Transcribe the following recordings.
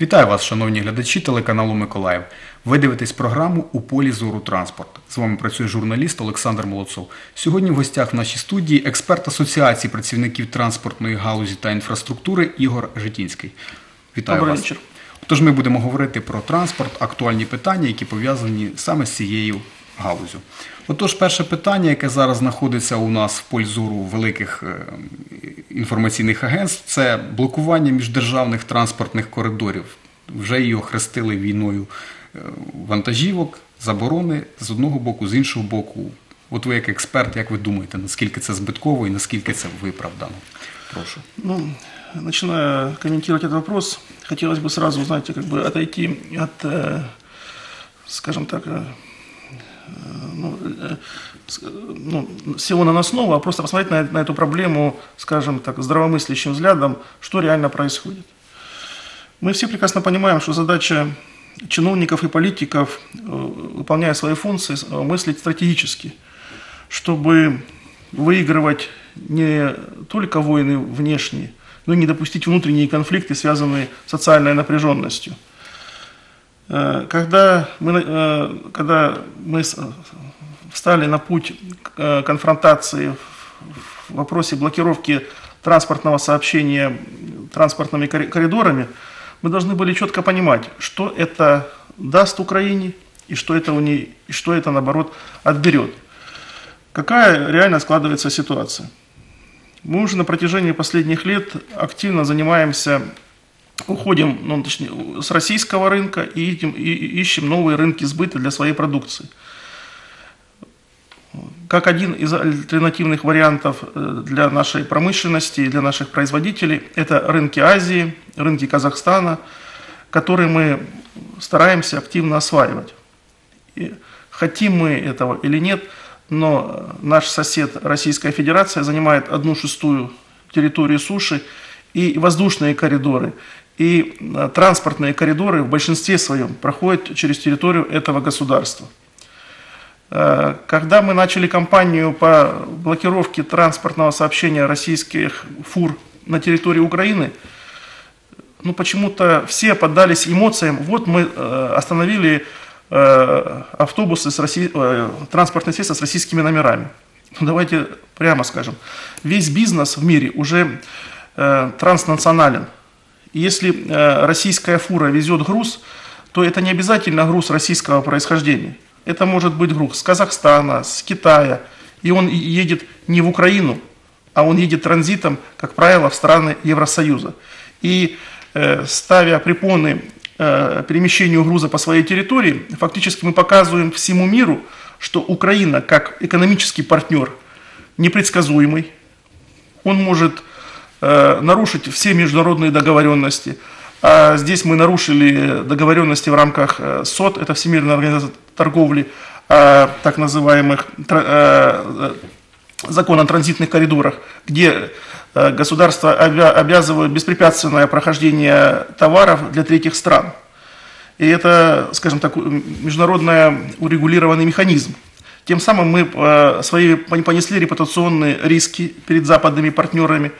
Вітаю вас, шановні глядачі телеканалу Миколаїв. Ви дивитесь програму У полі зору транспорт. З вами працює журналіст Олександр Молодцов. Сьогодні в гостях в нашій студії експерт Асоціації працівників транспортної галузі та інфраструктури Ігор Житінський. Вітаю Добрий вас. вечір. Тож ми будемо говорити про транспорт, актуальні питання, які пов'язані саме з цією галузю. Отож, перше питання, яке зараз знаходиться у нас в полі зору великих е, інформаційних агентств, це блокування міждержавних транспортних коридорів. Вже її охрестили війною е, вантажівок, заборони з одного боку, з іншого боку. От ви як експерт, як ви думаєте, наскільки це збитково і наскільки це виправдано? Прошу. Ну, начиная комментировать этот вопрос, хотелось бы сразу, знаете, как бы отойти от, э, скажем так, э, ну, э, с- ну, всего наносного, а просто посмотреть на, на эту проблему, скажем так, здравомыслящим взглядом, что реально происходит. Мы все прекрасно понимаем, что задача чиновников и политиков, э, выполняя свои функции, э, мыслить стратегически, чтобы выигрывать не только войны внешние, но и не допустить внутренние конфликты, связанные с социальной напряженностью. Э, Когда мы, э, когда мы встали на путь э, конфронтации в вопросе блокировки транспортного сообщения транспортными кори- коридорами, мы должны были четко понимать, что это даст Украине и что это, у ней, и что это наоборот отберет. Какая реально складывается ситуация? Мы уже на протяжении последних лет активно занимаемся, уходим ну, точнее, с российского рынка и, и- и ищем новые рынки сбыта для своей продукции. Как один из альтернативных вариантов э, для нашей промышленности и для наших производителей, это рынки Азии, рынки Казахстана, которые мы стараемся активно осваивать. И хотим мы этого или нет, но наш сосед Российская Федерация занимает одну шестую территории суши и воздушные коридоры. И э, транспортные коридоры в большинстве своем проходят через территорию этого государства. Э, Когда мы начали кампанию по блокировке транспортного сообщения российских фур на территории Украины, ну почему-то все поддались эмоциям. Вот мы э, остановили автобусы, с Росси- транспортные средства с российскими номерами. Ну, давайте прямо скажем, весь бизнес в мире уже транснационален. Если э, российская фура везет груз, то это не обязательно груз российского происхождения. Это может быть груз с Казахстана, с Китая. И он едет не в Украину, а он едет транзитом, как правило, в страны Евросоюза. И э, ставя препоны э, перемещению груза по своей территории, фактически мы показываем всему миру, что Украина как экономический партнер непредсказуемый, он может нарушить все международные договоренности. А здесь мы нарушили договоренности в рамках э, СОТ, это Всемирная организация торговли, о так называемых э, э, закон о транзитных коридорах, где э, государства обя- обязывают беспрепятственное прохождение товаров для третьих стран. И это, скажем так, международно урегулированный механизм. Тем самым мы э, свои пон- понесли репутационные риски перед западными партнерами.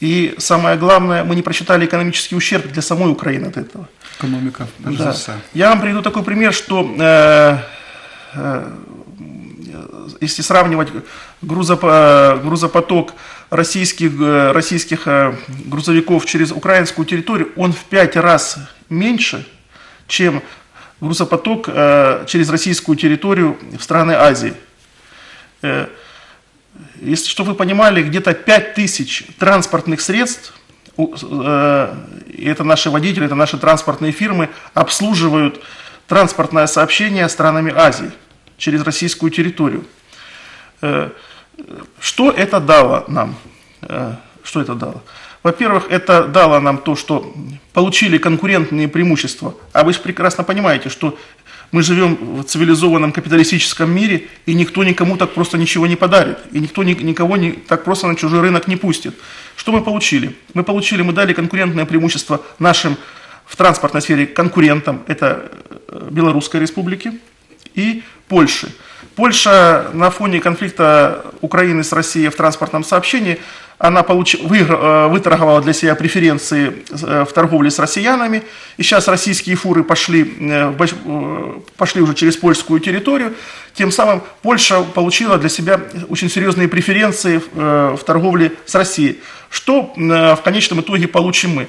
И самое главное, мы не просчитали экономический ущерб для самой Украины от этого. За Да. Я вам приведу такой пример, что э, э, если сравнивать грузоп- э, грузопоток российских, э, российских э, грузовиков через украинскую территорию, он в пять раз меньше, чем грузопоток через российскую территорию в страны Азии. Если, чтобы вы понимали, где-то 5 тысяч транспортных средств, э, это наши водители, это наши транспортные фирмы, обслуживают транспортное сообщение странами Азии через российскую территорию. Э, Что это дало нам? Э, Что это дало? Во-первых, это дало нам то, что получили конкурентные преимущества. А вы же прекрасно понимаете, что мы живем в цивилизованном капиталистическом мире, и никто никому так просто ничего не подарит. И никто ни- никого не, так просто на чужой рынок не пустит. Что мы получили? Мы получили, мы дали конкурентное преимущество нашим в транспортной сфере конкурентам. Это э, Белорусской республики и Польши. Польша на фоне конфликта Украины с Россией в транспортном сообщении она получ... выигр... э, выторговала для себя преференции э, в торговле с россиянами, и сейчас российские фуры пошли, э, пошли уже через польскую территорию, тем самым Польша получила для себя очень серьезные преференции в торговле с Россией. Что в конечном итоге получим мы?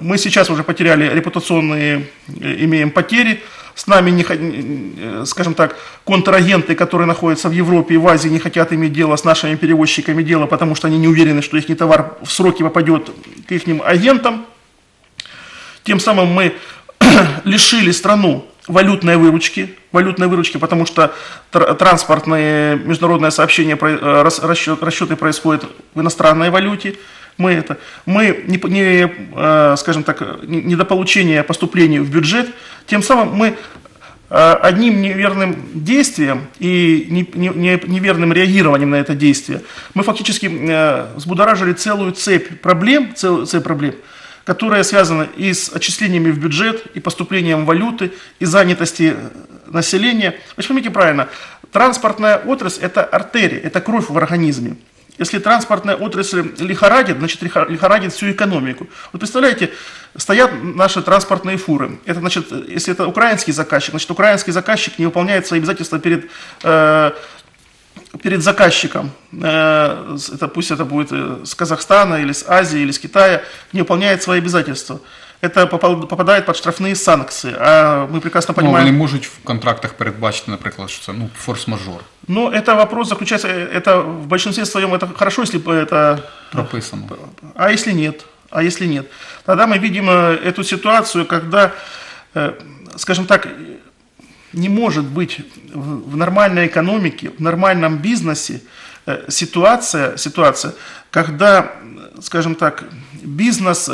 Мы сейчас уже потеряли репутационные, имеем потери, с нами, не, э, скажем так, контрагенты, которые находятся в Европе и в Азии, не хотят иметь дело с нашими перевозчиками дела, потому что они не уверены, что их товар в сроки попадет к их агентам. Тем самым мы лишили страну валютной выручки, валютной выручки, потому что тр- транспортные международные сообщения, э, рас- расчет- расчеты происходят в иностранной валюте. Мы это, мы не, не, э, скажем так, не- недополучение поступлений в бюджет, тем самым мы э, одним неверным действием и не- не- не- неверным реагированием на это действие мы фактически э, взбудоражили целую цепь проблем, целую цепь проблем, которая связана и с отчислениями в бюджет, и поступлением валюты, и занятости населения. Вы же поймите правильно, транспортная отрасль – это артерия, это кровь в организме. Если транспортная отрасль лихорадит, значит лихо- лихорадит всю экономику. Вот представляете, стоят наши транспортные фуры. Это значит, если это украинский заказчик, значит украинский заказчик не выполняет свои обязательства перед э, перед заказчиком, э, это, пусть это будет э, с Казахстана или с Азии или с Китая, не выполняет свои обязательства. Это попадает под штрафные санкции. А мы прекрасно Ну, понимаем... вони можуть в контрактах передбачити, наприклад, що це ну, форс-мажор Но это вопрос заключается, э, это в большинстве своем это хорошо, если бы это прописано. А если нет? А если нет? Тогда мы видим э, эту ситуацию, когда, э, скажем так, не может быть в нормальной экономике, в нормальном бизнесе ситуация, ситуация, когда, скажем так, бизнес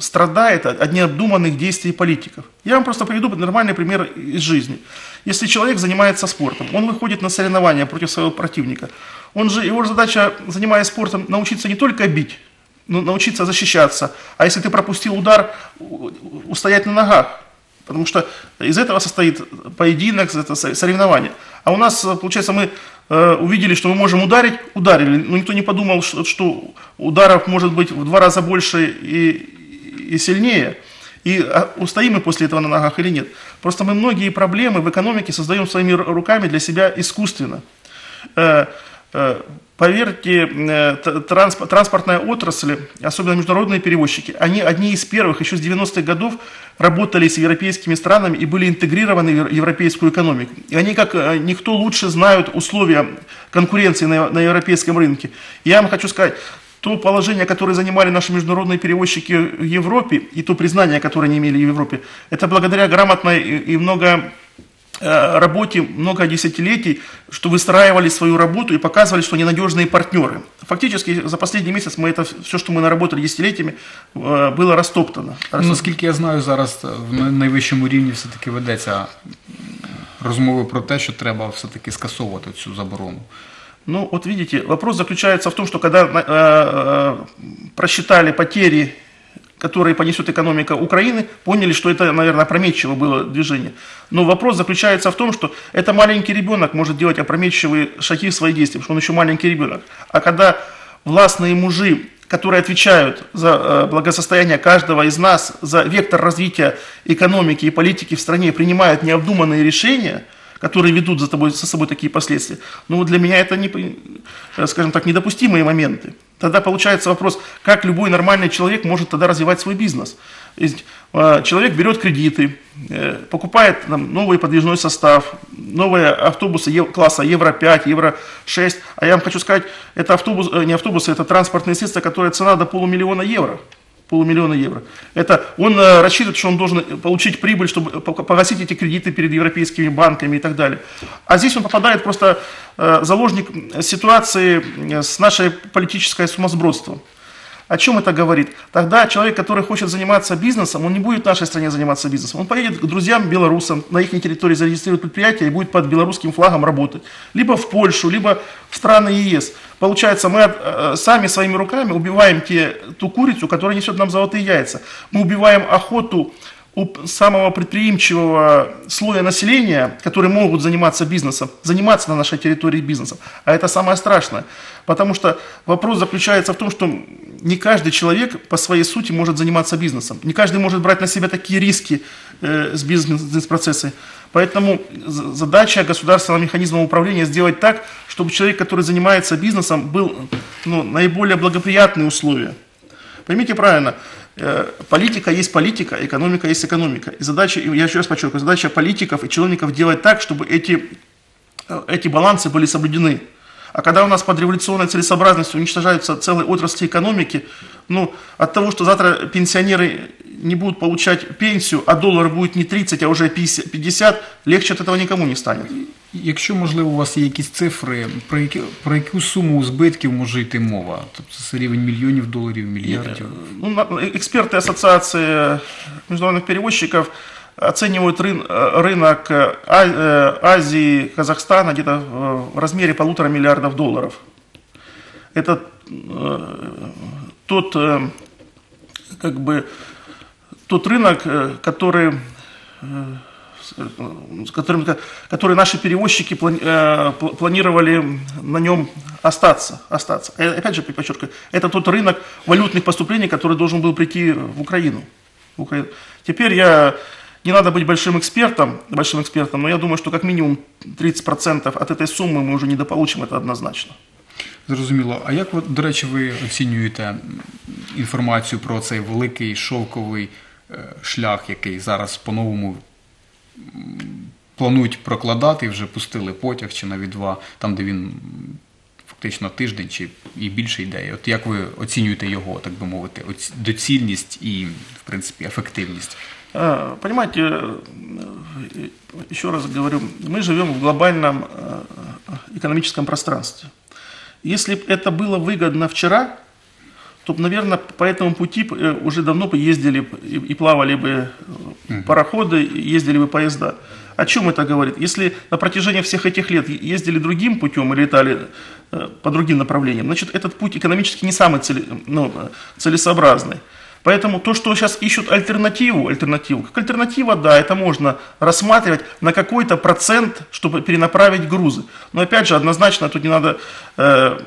страдает от необдуманных действий политиков. Я вам просто приведу нормальный пример из жизни. Если человек занимается спортом, он выходит на соревнования против своего противника, он же, его задача, занимаясь спортом, научиться не только бить, но научиться защищаться. А если ты пропустил удар, устоять на ногах. Потому что из этого состоит поединок, это со- соревнование. А у нас, получается, мы э, увидели, что мы можем ударить, ударили. Но никто не подумал, что, что ударов может быть в два раза больше и, и сильнее. И а, устоим мы после этого на ногах или нет. Просто мы многие проблемы в экономике создаем своими ру- руками для себя искусственно. Э, э, Поверьте, э, транспортная отрасль, особенно международные перевозчики, они одни из первых, еще с 90-х годов, работали с европейскими странами и были интегрированы в евро- европейскую экономику. И они, как никто лучше, знают условия конкуренции на, на европейском рынке. Я вам хочу сказать, то положение, которое занимали наши международные перевозчики в Европе, и то признание, которое они имели в Европе, это благодаря грамотной и, и много э, работе много десятилетий, что выстраивали свою работу и показывали, что они надежные партнеры. Фактически за последний месяц мы это все, что мы наработали десятилетиями, э, было растоптано. Ну, наскільки я знаю, зараз в най- найвищому рівні все-таки ведеться розмови про те, що треба все-таки скасовувати цю заборону. Ну, вот видите, вопрос заключается в том, что когда э, э, просчитали потери, которые понесет экономика Украины, поняли, что это, наверное, опрометчиво было движение. Но вопрос заключается в том, что это маленький ребенок может делать опрометчивые шаги в свои действия, потому что он еще маленький ребенок. А когда властные мужи, которые отвечают за э, благосостояние каждого из нас, за вектор развития экономики и политики в стране, принимают необдуманные решения – которые ведут за, тобой, за собой такие последствия. Ну, для меня это, не, э, скажем так, недопустимые моменты. Тогда получается вопрос, как любой нормальный человек может тогда развивать свой бизнес. Э, человек берет кредиты, э, покупает там, новый подвижной состав, новые автобусы класса Евро-5, Евро-6. А я вам хочу сказать, это автобус, не автобусы, это транспортные средства, которые цена до полумиллиона евро полумиллиона евро. Это он э, рассчитывает, что он должен получить прибыль, чтобы по- погасить эти кредиты перед европейскими банками и так далее. А здесь он попадает просто э, заложник ситуации э, с нашей политической сумасбродством. О чем это говорит? Тогда человек, который хочет заниматься бизнесом, он не будет в нашей стране заниматься бизнесом. Он поедет к друзьям белорусам, на их территории зарегистрирует предприятие и будет под белорусским флагом работать. Либо в Польшу, либо в страны ЕС. Получается, мы э, сами своими руками убиваем те, ту курицу, которая несет нам золотые яйца. Мы убиваем охоту самого предприимчивого слоя населения, которые могут заниматься бизнесом, заниматься на нашей территории бизнесом. А это самое страшное. Потому что вопрос заключается в том, что не каждый человек по своей сути может заниматься бизнесом. Не каждый может брать на себя такие риски э, с бизнес-процессой. Поэтому задача государственного механизма управления сделать так, чтобы человек, который занимается бизнесом, был ну, наиболее благоприятные условия. Поймите правильно, политика есть политика, экономика есть экономика. И задача, я еще раз подчеркиваю, задача политиков и чиновников делать так, чтобы эти, э, эти балансы были соблюдены. А когда у нас под революционной целесообразностью уничтожаются целые отрасли экономики, ну, от того, что завтра пенсионеры не будут получать пенсию, а доллар будет не 30, а уже 50, легче от этого никому не станет. Якщо, можливо, у вас є якісь цифри, про, які, про яку суму збитків може йти мова? Тобто це рівень мільйонів доларів, мільярдів? Ну, эксперты Ассоциации международных перевозчиков оценивают рын, рынок Азии, Казахстана где-то в размере полутора миллиардов долларов. Это тот, как бы, тот рынок, который с которым, который наши перевозчики э, планировали на нем остаться. остаться. И, опять же, подчеркиваю, это тот рынок валютных поступлений, который должен был прийти в Украину. В Украину. Теперь я не надо быть большим экспертом, большим экспертом, но я думаю, что как минимум 30% от этой суммы мы уже недополучим, это однозначно. Зрозуміло. А як, до речі, ви оцінюєте інформацію про цей великий шовковий шлях, який зараз по-новому планують прокладати і вже пустили потяг чи навіть два, там, де він фактично тиждень чи і більше йде. От як ви оцінюєте його, так би мовити, доцільність і, в принципі, ефективність? Понимаете, еще раз говорю, мы живем в глобальном экономическом пространстве. Если бы это было выгодно вчера, то, наверное, по этому пути э, уже давно бы ездили и плавали бы э, пароходы, ездили бы поезда. О чем это говорит? Если на протяжении всех этих лет ездили другим путем и летали э, по другим направлениям, значит, этот путь экономически не самый цели, ну, целесообразный. Поэтому то, что сейчас ищут альтернативу, альтернативу, как альтернатива, да, это можно рассматривать на какой-то процент, чтобы перенаправить грузы. Но опять же, однозначно, тут не надо э,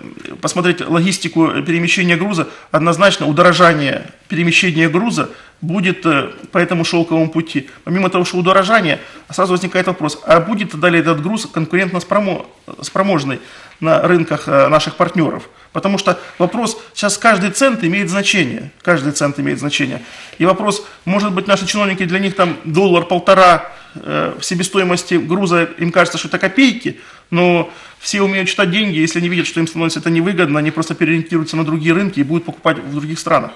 посмотреть логистику перемещения груза, однозначно удорожание перемещения груза будет э, по этому шелковому пути. Помимо того, что удорожание, сразу возникает вопрос, а будет далее этот груз конкурентно спроможный на рынках э, наших партнеров? Потому что вопрос, сейчас каждый цент имеет значение, каждый цент имеет значение. И вопрос, может быть, наши чиновники, для них там доллар-полтора э, в себестоимости груза, им кажется, что это копейки, но все умеют читать деньги, если они видят, что им становится это невыгодно, они просто переориентируются на другие рынки и будут покупать в других странах.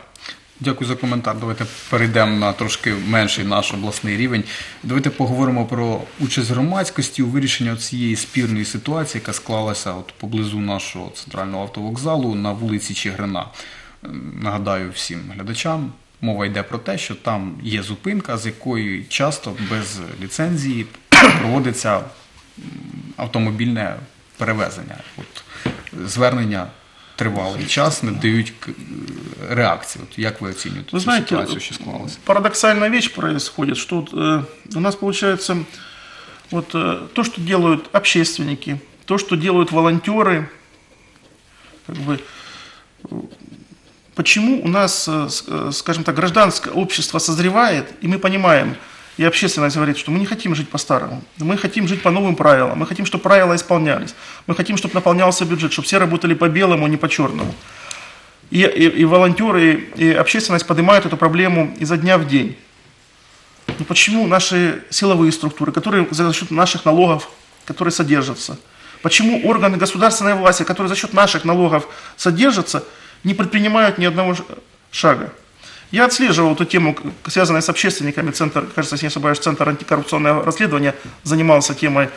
Дякую за коментар. Давайте перейдемо на трошки менший наш обласний рівень. Давайте поговоримо про участь громадськості у вирішенні цієї спірної ситуації, яка склалася от поблизу нашого центрального автовокзалу на вулиці Чигрина. Нагадаю всім глядачам, мова йде про те, що там є зупинка, з якої часто без ліцензії проводиться автомобільне перевезення. От Звернення тривалий час не дають реакции. Вот як вы оцениваете вы знаете, ситуацию, что склалась? Парадоксальная вещь происходит, что вот, э, у нас получается вот э, то, что делают общественники, то, что делают волонтеры, как бы, почему у нас, э, э скажем так, гражданское общество созревает, и мы понимаем, и общественность говорит, что мы не хотим жить по-старому, мы хотим жить по новым правилам, мы хотим, чтобы правила исполнялись, мы хотим, чтобы наполнялся бюджет, чтобы все работали по белому, а не по черному. И, и, и волонтеры, и общественность поднимают эту проблему изо дня в день. Но почему наши силовые структуры, которые за счет наших налогов, которые содержатся, почему органы государственной власти, которые за счет наших налогов содержатся, не предпринимают ни одного шага? Я отслеживал эту тему, связанную с общественниками. Центр, кажется, если не ошибаюсь, Центр антикоррупционного расследования занимался темой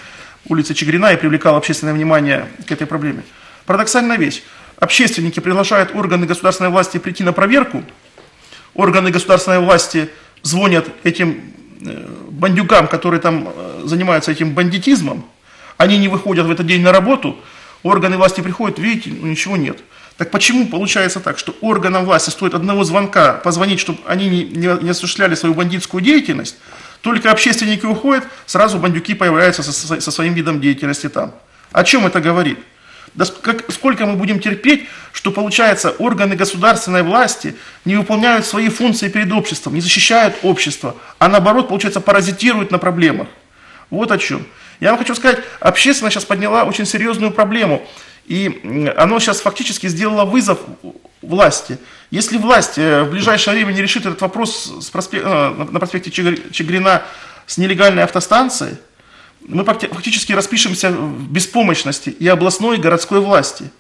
улицы Чигирина и привлекал общественное внимание к этой проблеме. Парадоксальная вещь. Общественники приглашают органы государственной власти прийти на проверку. Органы государственной власти звонят этим э, бандюкам, которые там э, занимаются этим бандитизмом. Они не выходят в этот день на работу. Органы власти приходят, видите, ну, ничего нет. Так почему получается так, что органам власти стоит одного звонка позвонить, чтобы они не, не, не осуществляли свою бандитскую деятельность, только общественники уходят, сразу бандюки появляются со, со, со своим видом деятельности там. О чем это говорит? Да как, сколько мы будем терпеть, что, получается, органы государственной власти не выполняют свои функции перед обществом, не защищают общество, а наоборот, получается, паразитируют на проблемах. Вот о чем. Я вам хочу сказать, общественность сейчас подняла очень серьезную проблему. И оно сейчас фактически сделало вызов власти. Если власть э, в ближайшее время не решит этот вопрос с проспект, э, на проспекте Чигрина с нелегальной автостанцией, мы фактически распишемся в беспомощности и областной, и городской власти.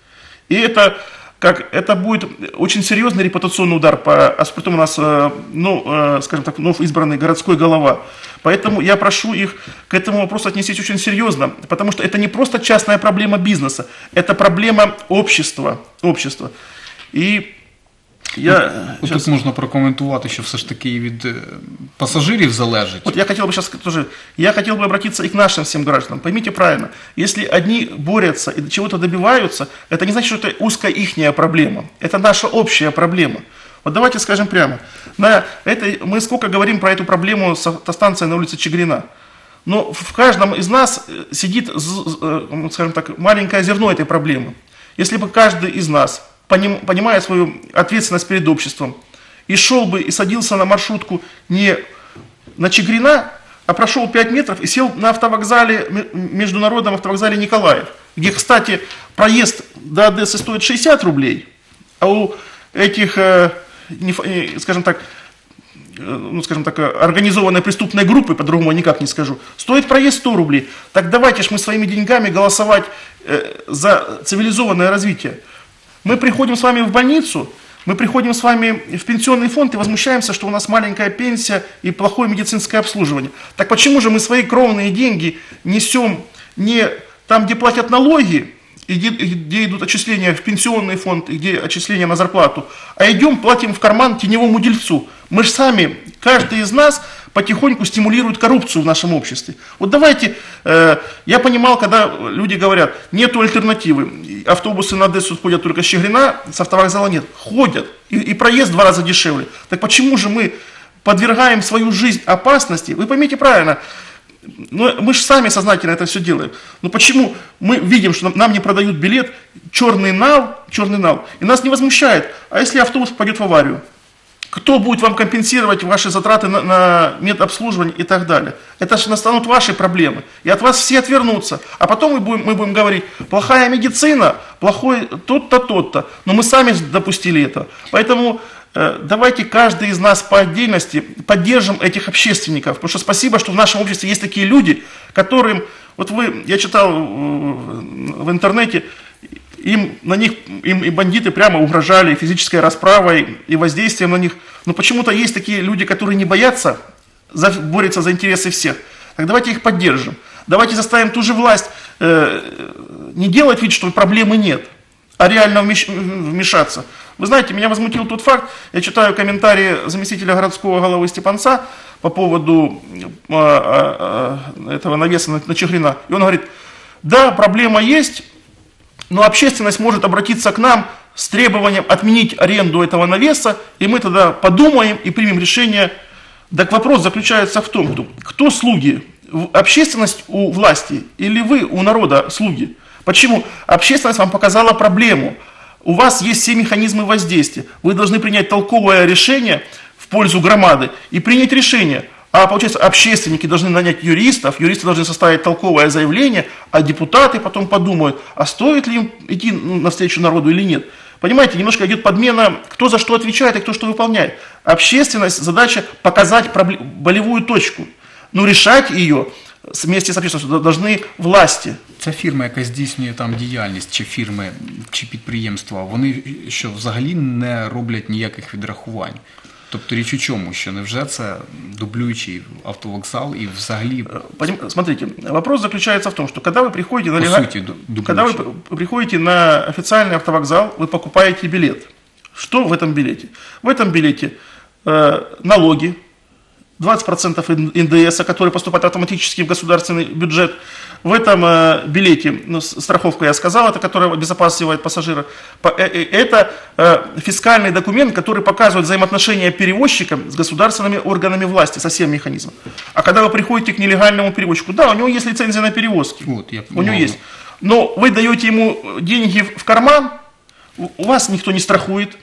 И это, как, это будет очень серьезный репутационный удар, по, а при у нас, э, ну, скажем так, вновь избранный городской голова. Поэтому я прошу их к этому вопросу отнестись очень серьезно, потому что это не просто частная проблема бизнеса, это проблема общества. общества. І я сейчас... Тут можна прокоментувати, що все ж таки від пассажиров залежить. Вот я хотел бы сейчас тоже, я хотел бы обратиться и к нашим всем гражданам. Поймите правильно, если одни борются и чего-то добиваются, это не значит, что это узкая ихняя проблема. Это наша общая проблема. Вот давайте скажем прямо. На этой, мы сколько говорим про эту проблему с автостанцией на улице Чигрина. Но в каждом из нас э, сидит, э, скажем так, маленькое зерно этой проблемы. Если бы каждый из нас, понимая свою ответственность перед обществом, и шел бы и садился на маршрутку не на Чигрина, а прошел 5 метров и сел на автовокзале, международном автовокзале Николаев, где, кстати, проезд до Одессы стоит 60 рублей, а у этих э, не, скажем так, э, ну, скажем так, организованной преступной группы, по-другому никак не скажу, стоит проезд 100 рублей. Так давайте же мы своими деньгами голосовать э, за цивилизованное развитие. Мы приходим с вами в больницу, мы приходим с вами в пенсионный фонд и возмущаемся, что у нас маленькая пенсия и плохое медицинское обслуживание. Так почему же мы свои кровные деньги несем не там, где платят налоги, и где, где идут отчисления в пенсионный фонд, и где отчисления на зарплату, а идем, платим в карман теневому дельцу. Мы же сами, каждый из нас потихоньку стимулирует коррупцию в нашем обществе. Вот давайте, э, я понимал, когда люди говорят, нету альтернативы, автобусы на Одессу ходят только с Щегрина, с автовокзала нет, ходят, и, и проезд в два раза дешевле. Так почему же мы подвергаем свою жизнь опасности? Вы поймите правильно, но мы же сами сознательно это все делаем. Но почему мы видим, что нам не продают билет, черный нал, черный нал, и нас не возмущает, а если автобус попадет в аварию? Кто будет вам компенсировать ваши затраты на, на медобслуживание и так далее? Это же настанут ваши проблемы. И от вас все отвернутся. А потом мы будем, мы будем говорить, плохая медицина, плохой тот-то, тот-то. Но мы сами допустили это. Поэтому Э, давайте каждый из нас по отдельности поддержим этих общественников. Потому что спасибо, что в нашем обществе есть такие люди, которым, вот вы, я читал э, в интернете, им, на них, им и бандиты прямо угрожали физической расправой и воздействием на них. Но почему-то есть такие люди, которые не боятся за, борются за интересы всех. Так давайте их поддержим. Давайте заставим ту же власть э, не делать вид, что проблемы нет, а реально вмешаться. Вы знаете, меня возмутил тот факт, я читаю комментарии заместителя городского головы Степанца по поводу э, э, этого навеса на, на Чехрина, и он говорит, да, проблема есть, но общественность может обратиться к нам с требованием отменить аренду этого навеса, и мы тогда подумаем и примем решение. Так вопрос заключается в том, кто, кто слуги, общественность у власти или вы у народа слуги. Почему? Общественность вам показала проблему – у вас есть все механизмы воздействия. Вы должны принять толковое решение в пользу громады и принять решение. А получается, общественники должны нанять юристов, юристы должны составить толковое заявление, а депутаты потом подумают, а стоит ли им идти навстречу народу или нет. Понимаете, немножко идет подмена, кто за что отвечает и кто что выполняет. Общественность, задача показать болевую точку, но решать ее вместе з общественністю должны власти. Ця фірма, яка здійснює там діяльність, чи фірми, чи підприємства, вони що взагалі не роблять ніяких відрахувань. Тобто річ у чому, що невже це дублюючий автовокзал и взагалі... Смотрите, вопрос заключается в том, что когда вы приходите на, легаль... сути, когда вы приходите на официальный автовокзал, вы покупаете билет. Что в этом билете? В этом билете э, налоги, 20% ин- НДС, который поступает автоматически в государственный бюджет. В этом э, билете, ну, с- страховку я сказал, это которая обезопасивает пассажира. Э, э, Это э, фискальный документ, который показывает взаимоотношения перевозчика с государственными органами власти, со всем механизмом. А когда вы приходите к нелегальному перевозчику, да, у него есть лицензия на перевозки. Вот, я у него есть. Но вы даете ему деньги в карман, у вас никто не страхует,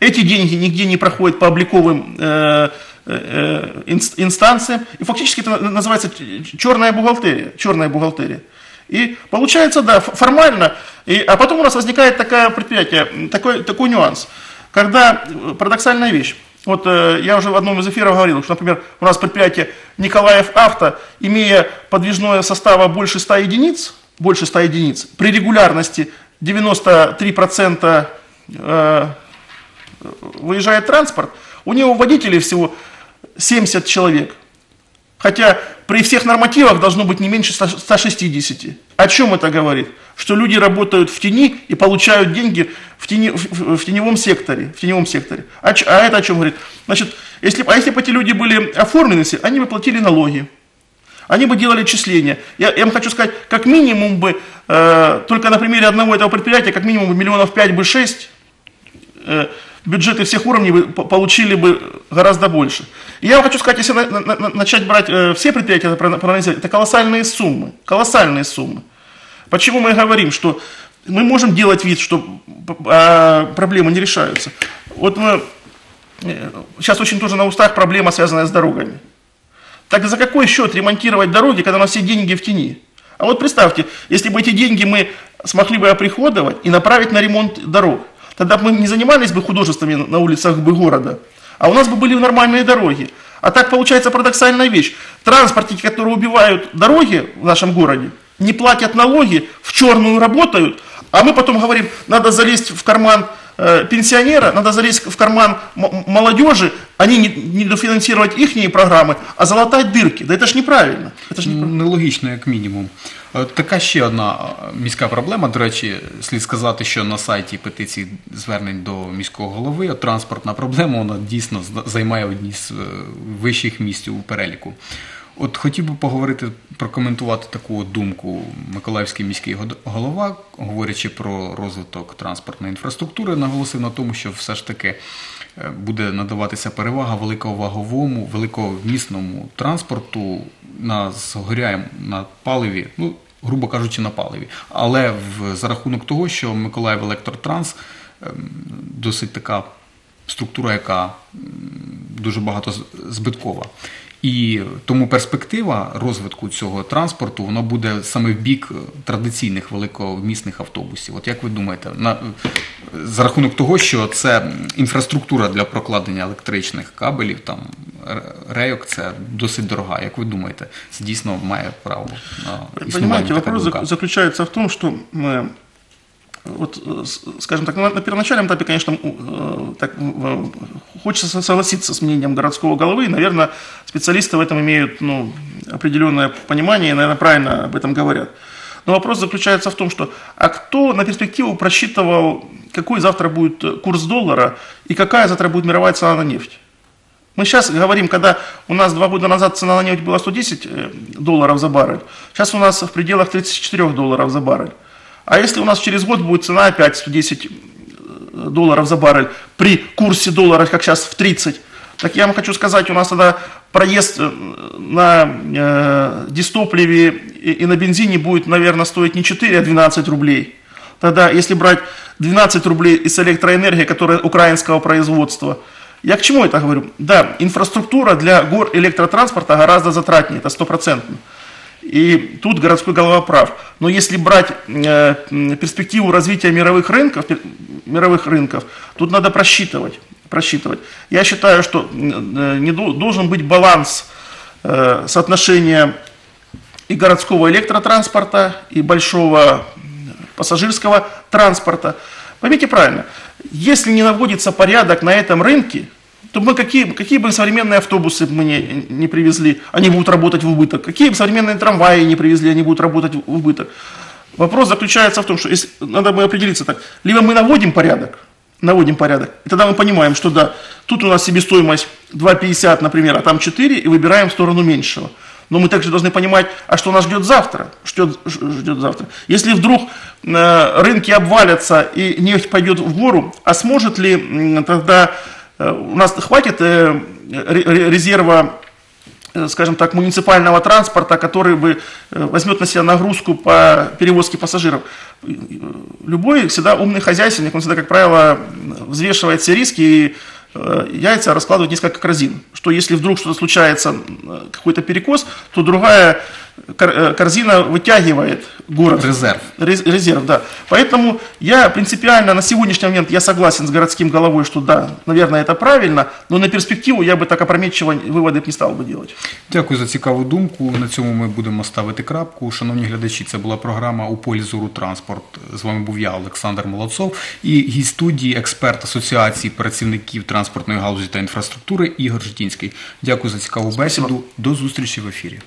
эти деньги нигде не проходят по обликовым э, э, инстанциям, и фактически это на- называется черная бухгалтерия, черная бухгалтерия. И получается, да, формально, и, а потом у нас возникает такое предприятие, такой, такой нюанс, когда э, парадоксальная вещь. Вот э, я уже в одном из эфиров говорил, что, например, у нас предприятие Николаев Авто, имея подвижное состава больше 100 единиц, больше 100 единиц, при регулярности 93% э, выезжает транспорт, у него водителей всего 70 человек. Хотя при всех нормативах должно быть не меньше 100 160. О чем это говорит? Что люди работают в тени и получают деньги в, тени, в, в- теневом секторе. В теневом секторе. А, а это о чем говорит? Значит, если, а если бы эти люди были оформлены, они бы платили налоги. Они бы делали числения. Я, я вам хочу сказать, как минимум бы, э, только на примере одного этого предприятия, как минимум бы миллионов 5 бы 6 э, бюджеты всех уровней по- получили бы гораздо больше. И я вам хочу сказать, если на- на- на- начать брать э, все предприятия, проанализировать, это колоссальные суммы, колоссальные суммы. Почему мы говорим, что мы можем делать вид, что а, проблемы не решаются. Вот мы, э, сейчас очень тоже на устах проблема, связанная с дорогами. Так за какой счет ремонтировать дороги, когда у нас все деньги в тени? А вот представьте, если бы эти деньги мы смогли бы оприходовать и направить на ремонт дорог, тогда бы мы не занимались бы художествами на улицах бы города, а у нас бы были нормальные дороги. А так получается парадоксальная вещь. Транспортники, которые убивают дороги в нашем городе, не платят налоги, в черную работают, а мы потом говорим, надо залезть в карман э, пенсионера, надо залезть в карман молодежи, они не, не дофинансировать их программы, а залатать дырки. Да это ж неправильно. Это ж неправильно. Нелогічно, як мінімум. Е, Така ще одна е, міська проблема. До речі, слід сказати, що на сайті петиції звернень до міського голови от транспортна проблема вона дійсно зна- займає одні з е, вищих місць у переліку. От хотів би поговорити, прокоментувати таку от думку Миколаївський міський год- голова, говорячи про розвиток транспортної інфраструктури, наголосив на тому, що все ж таки е, буде надаватися перевага великоваговому, великовмісному транспорту на згоряєм на паливі, ну, грубо кажучи, на паливі. Але в, за рахунок того, що Миколаїв Електротранс ем, досить така структура, яка дуже багато збиткова. І тому перспектива розвитку цього транспорту воно буде саме в бік е, традиційних великовмісних автобусів. От як ви думаєте, на, за рахунок того, що це інфраструктура для прокладення електричних кабелів, там рейок, це досить дорога. Як ви думаєте, це дійсно має право на існування Понимаете, вопрос думка? зак- заключается в том, что мы, вот, э, скажем так, на, на первоначальном этапе, конечно, э, так, хочется со- согласиться с мнением городского головы, и, наверное, специалисты в этом имеют ну, определенное понимание и, наверное, правильно об этом говорят. Но вопрос заключается в том, что а кто на перспективу просчитывал, какой завтра будет э, курс доллара и какая завтра будет мировая цена на нефть? Мы сейчас говорим, когда у нас два года назад цена на нефть была 110 э, долларов за баррель, сейчас у нас в пределах 34 долларов за баррель. А если у нас через год будет цена опять 110 э, долларов за баррель при курсе доллара, как сейчас в 30, так я вам хочу сказать, у нас тогда проезд э, на э, дистопливе и, и на бензине будет, наверное, стоить не 4, а 12 рублей. Тогда, если брать 12 рублей из электроэнергии, которая украинского производства, я к чему это говорю? Да, инфраструктура для гор электротранспорта гораздо затратнее, это стопроцентно. И тут городской голова прав. Но если брать э, перспективу развития мировых рынков, мировых рынков, тут надо просчитывать. просчитывать. Я считаю, что э, не до- должен быть баланс э, соотношения и городского электротранспорта, и большого пассажирского транспорта. Поймите правильно, если не наводится порядок на этом рынке, то мы какие, какие бы современные автобусы мы не, не привезли, они будут работать в убыток. Какие бы современные трамваи не привезли, они будут работать в убыток. Вопрос заключается в том, что если, надо бы определиться так, либо мы наводим порядок, наводим порядок. И тогда мы понимаем, что да, тут у нас себестоимость 2,50, например, а там 4, и выбираем сторону меньшего. Но мы также должны понимать, а что нас ждет завтра? Ждет, ждет завтра. Если вдруг э, рынки обвалятся и нефть пойдет в гору, а сможет ли м, тогда э, у нас хватит э, ре- резерва э, скажем так, муниципального транспорта, который бы э, возьмет на себя нагрузку по перевозке пассажиров. Э, Любой всегда умный хозяйственник, он всегда, как правило, взвешивает все риски и э, яйца раскладывает несколько корзин. Что если вдруг что-то случается, э, какой-то перекос, то другая э, корзина вытягивает город. Резерв. Рез- резерв, да. Поэтому я принципиально на сегодняшний момент я согласен с городским головой, что да, наверное, это правильно, но на перспективу я бы так опрометчиво выводы б не стал бы делать. Дякую за цікаву думку. На цьому ми будемо ставити крапку. Шановні глядачі, це була програма у полі зору транспорт. З вами був я, Олександр Молодцов, і гість студії, експерт Асоціації працівників транспортної галузі та інфраструктури Ігор Житінський. Дякую за цікаву бесіду. До зустрічі в ефірі.